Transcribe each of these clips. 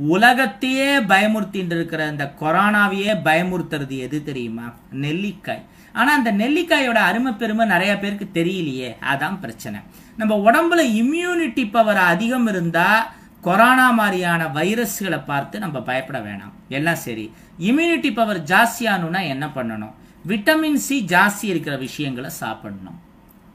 உலகத்தையே பயமுறுத்திட்டு இருக்கிற இந்த கொரோனாவையே பயமுறுத்துறது எது தெரியுமா? நெல்லிக்காய். ஆனா அந்த நெல்லிக்காயோட அருமை பெருமை நிறைய பேருக்கு தெரியலையே. அதான் பிரச்சனை. நம்ம உடம்புல இம்யூனிட்டி பவர் அதிகம் இருந்தா கொரோனா மாதிரியான வைரஸ்களை பார்த்து நம்ம பயப்பட வேணாம். எல்லாம் சரி. இம்யூனிட்டி பவர் ஜாஸ்தியாகணும்னா என்ன பண்ணணும்? விட்டமின் சி ஜாஸ்தி இருக்கிற விஷயங்களை சாப்பிடணும்.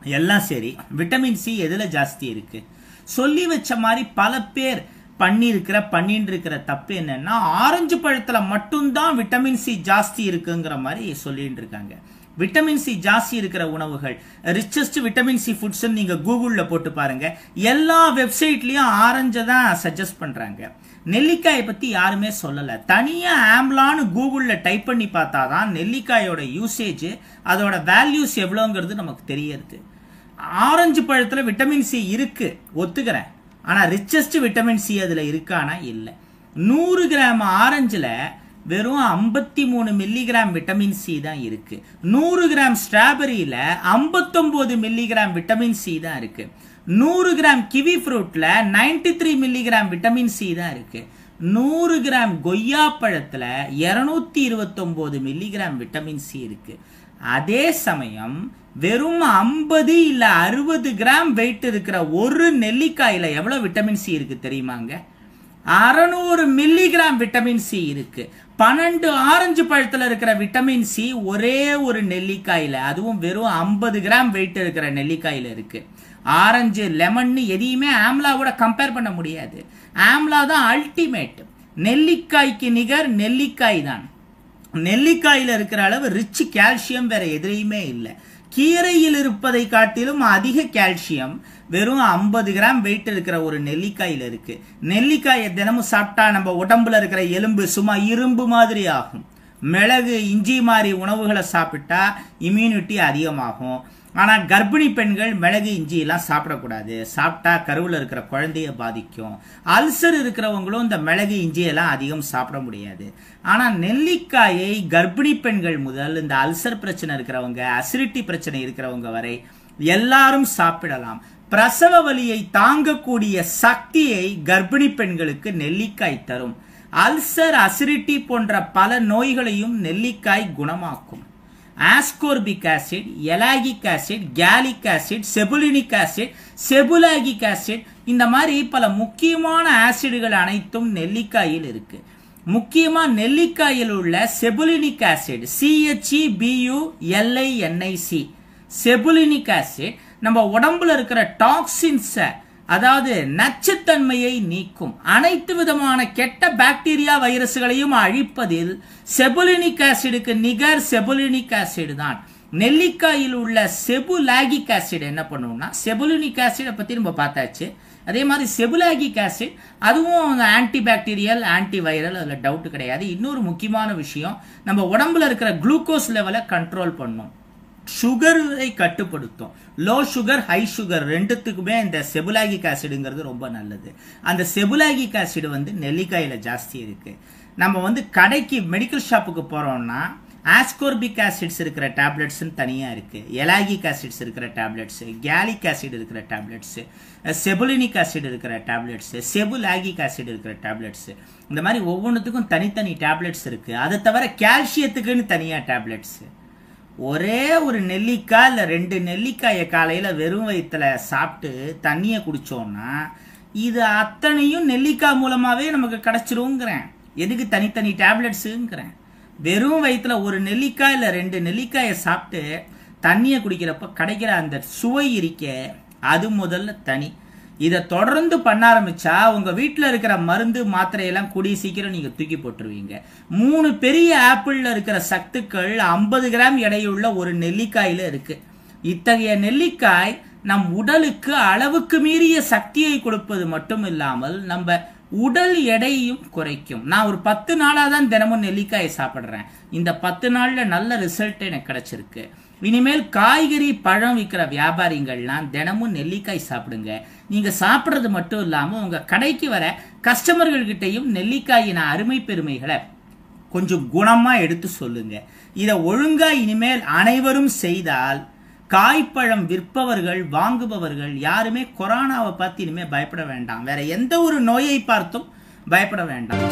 எல்லாம் சரி. விட்டமின் சி எதில் ஜாஸ்தி இருக்கு? சொல்லி வச்ச மாதிரி பல பேர் பண்ணியிருக்கிற பண்ணின்னு இருக்கிற தப்பு என்னன்னா ஆரஞ்சு பழத்தில் மட்டும்தான் விட்டமின் சி ஜாஸ்தி இருக்குங்கிற மாதிரி சொல்லிட்டு இருக்காங்க விட்டமின் சி ஜாஸ்தி இருக்கிற உணவுகள் ரிச்சஸ்ட் விட்டமின் சி ஃபுட்ஸ் நீங்கள் கூகுளில் போட்டு பாருங்க. எல்லா வெப்சைட்லேயும் ஆரஞ்சை தான் சஜஸ்ட் பண்ணுறாங்க நெல்லிக்காயை பற்றி யாருமே சொல்லலை. தனியாக ஆம்லான்னு கூகுளில் டைப் பண்ணி பார்த்தா தான் நெல்லிக்காயோட யூசேஜ் அதோட வேல்யூஸ் எவ்வளோங்கிறது நமக்கு தெரியறது. ஆரஞ்சு பழத்தில் விட்டமின் சி இருக்குது ஒத்துக்கிறேன். ஆனால் ரிச்சஸ்ட் விட்டமின் சி அதில் இருக்கானா? இல்லை. நூறு கிராம் ஆரஞ்சில் வெறும் ஐம்பத்தி மூணு மில்லிகிராம் விட்டமின் சி தான் இருக்கு. நூறு கிராம் ஸ்ட்ராபெரியில ஐம்பத்தொம்போது மில்லிகிராம் விட்டமின் சி தான் இருக்கு. நூறு gram kiwi ஃப்ரூட்ல ninety three milligram vitamin C தான் இருக்கு. நூறு கிராம் கொய்யா பழத்துல இருநூத்தி இருபத்தொம்போது மில்லிகிராம் விட்டமின் சி இருக்கு. அதே சமயம் வெறும் ஐம்பது இல்லை அறுபது கிராம் வெயிட் இருக்கிற ஒரு நெல்லிக்காயில் எவ்வளோ விட்டமின் சி இருக்குது தெரியுமாங்க? அறநூறு மில்லிகிராம் விட்டமின் சி இருக்கு. பன்னெண்டு ஆரஞ்சு பழத்தில் இருக்கிற விட்டமின் சி ஒரே ஒரு நெல்லிக்காயில் அதுவும் வெறும் ஐம்பது கிராம் வெயிட் இருக்கிற நெல்லிக்காயில் இருக்கு. ஆரஞ்சு லெமன் எதையுமே ஆம்லாவோட கம்பேர் பண்ண முடியாது. ஆம்லா தான் அல்டிமேட் நெல்லிக்காய்க்கு நிகர் நெல்லிக்காய் தான். நெல்லிக்காயில் இருக்கிற அளவு ரிச் கால்சியம் வேற எதிரையுமே இல்லை. கீரையில் இருப்பதை காட்டிலும் அதிக கால்சியம் வெறும் ஐம்பது கிராம் வெயிட் இருக்கிற ஒரு நெல்லிக்காயில் இருக்கு. நெல்லிக்காயை தினமும் சாப்பிட்டா நம்ம உடம்புல இருக்கிற எலும்பு சும்மா இரும்பு மாதிரி ஆகும். மிளகு இஞ்சி மாதிரி உணவுகளை சாப்பிட்டா இம்யூனிட்டி அதிகமாகும். ஆனால் கர்ப்பிணி பெண்கள் மிளகு இஞ்சி எல்லாம் சாப்பிடக்கூடாது. சாப்பிட்டா கருவில் இருக்கிற குழந்தைய பாதிக்கும். அல்சர் இருக்கிறவங்களும் இந்த மிளகு இஞ்சியெல்லாம் அதிகம் சாப்பிட முடியாது. ஆனால் நெல்லிக்காயை கர்ப்பிணி பெண்கள் முதல் இந்த அல்சர் பிரச்சனை இருக்கிறவங்க அசிடிட்டி பிரச்சனை இருக்கிறவங்க வரை எல்லாரும் சாப்பிடலாம். பிரசவ வலியை தாங்கக்கூடிய சக்தியை கர்ப்பிணி பெண்களுக்கு நெல்லிக்காய் தரும். அல்சர் அசிடிட்டி போன்ற பல நோய்களையும் நெல்லிக்காய் குணமாக்கும். Ascorbic acid ellagic acid gallic acid chebulinic acid chebulagic acid இந்த மாதிரி பல முக்கியமான ஆசிடுகள் அனைத்தும் நெல்லிக்காயில் இருக்கு. முக்கியமாக நெல்லிக்காயில் உள்ள chebulinic acid C H E B U N I C chebulinic acid நம்ம உடம்புல இருக்கிற டாக்ஸின்ஸை அதாவது நச்சுத்தன்மையை நீக்கும். அனைத்து விதமான கெட்ட பாக்டீரியா வைரஸ்களையும் அழிப்பதில் செபுலினிக் ஆசிடுக்கு நிகர் செபுலினிக் ஆசிடு தான். நெல்லிக்காயில் உள்ள செபுலாகிக் ஆசிட் என்ன பண்ணுவோம்னா செபுலினிக் ஆசிடை பற்றி நம்ம பார்த்தாச்சு. அதே மாதிரி செபுலாகிக் ஆசிட் அதுவும் ஆன்டி பாக்டீரியல் ஆன்டி வைரல் அதில் டவுட் கிடையாது. இன்னொரு முக்கியமான விஷயம் நம்ம உடம்புல இருக்கிற குளுக்கோஸ் லெவலை கண்ட்ரோல் பண்ணும். சுகரை கட்டுப்படுத்தும். லோ சுகர் ஹை சுகர் ரெண்டுத்துக்குமே இந்த செபுலாகிக் ஆசிடுங்கிறது ரொம்ப நல்லது. அந்த செபுலாகிக் ஆசிடு வந்து நெல்லிக்காயில் ஜாஸ்தி இருக்குது நம்ம வந்து கடைக்கு மெடிக்கல் ஷாப்புக்கு போகிறோம்னா ஆஸ்கோர்பிக் ஆசிட்ஸ் இருக்கிற டேப்லெட்ஸ்னு தனியாக இருக்குது எலாகிக் ஆசிட்ஸ் இருக்கிற டேப்லெட்ஸு கேலிக் ஆசிட் இருக்கிற டேப்லெட்ஸு செபுலினிக் ஆசிட் இருக்கிற டேப்லெட்ஸு செபுலாகிக் ஆசிட் இருக்கிற டேப்லெட்ஸு இந்த மாதிரி ஒவ்வொன்றுத்துக்கும் தனித்தனி டேப்லெட்ஸ் இருக்குது அதை தவிர கால்சியத்துக்குன்னு தனியாக டேப்லெட்ஸு ஒரே ஒரு நெல்லிக்காய் இல்லை ரெண்டு நெல்லிக்காயை காலையில் வெறும் வயிற்றுல சாப்பிட்டு தண்ணியை குடித்தோன்னா இது அத்தனையும் நெல்லிக்காய் மூலமாகவே நமக்கு கிடச்சிருங்கிறேன். எதுக்கு தனித்தனி டேப்லெட்ஸுங்கிறேன். வெறும் வயிற்றுல ஒரு நெல்லிக்காய் இல்லை ரெண்டு நெல்லிக்காயை சாப்பிட்டு தண்ணியை குடிக்கிறப்ப கிடைக்கிற அந்த சுவை இருக்க அது முதல்ல தனி. இதை தொடர்ந்து பண்ண ஆரம்பிச்சா உங்க வீட்டில் இருக்கிற மருந்து மாத்திரையெல்லாம் கூடிய சீக்கிரம் நீங்க தூக்கி போட்டுருவீங்க. மூணு பெரிய ஆப்பிள்ல இருக்கிற சத்துக்கள் ஐம்பது கிராம் எடையுள்ள ஒரு நெல்லிக்காயில இருக்கு. இத்தகைய நெல்லிக்காய் நம் உடலுக்கு அளவுக்கு மீறிய சக்தியை கொடுப்பது மட்டும் இல்லாமல் நம்ம உடல் எடையும் குறைக்கும். நான் ஒரு பத்து நாளாக தான் தினமும் நெல்லிக்காயை சாப்பிட்றேன். இந்த பத்து நாளில் நல்ல ரிசல்ட் எனக்கு கிடச்சிருக்கு. இனிமேல் காய்கறி பழம் விற்கிற வியாபாரிகள்லாம் தினமும் நெல்லிக்காய் சாப்பிடுங்க. நீங்கள் சாப்பிட்றது மட்டும் இல்லாமல் உங்கள் கடைக்கு வர கஸ்டமர்கள்கிட்டையும் நெல்லிக்காயின் அருமை பெருமைகளை கொஞ்சம் குணமாக எடுத்து சொல்லுங்க. இதை ஒழுங்காக இனிமேல் அனைவரும் செய்தால் காய்ப்பழம் விற்பவர்கள் வாங்குபவர்கள் யாருமே கொரோனாவை பார்த்து இனிமேல் பயப்பட வேண்டாம். வேற எந்த ஒரு நோயை பார்த்தும் பயப்பட வேண்டாம்.